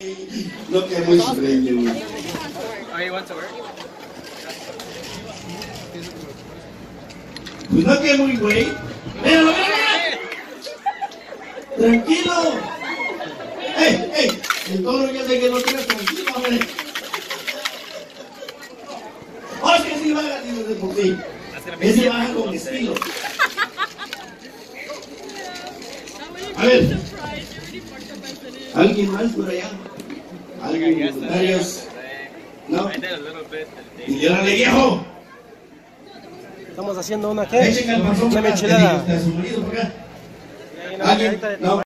Look at muy sureño. Pues no que muy güey. Míralo. Tranquilo. ¡Ey, ey! El toro ya sé que no tiene tranquilo, hombre. Oh, es que sí baja, de por sí. Ese baja con estilo. A ver. ¿Alguien más por allá? ¿Alguien voluntarios? ¿No? Y llórale, viejo. Estamos haciendo una calzón Una michelada. ¿Alguien? No.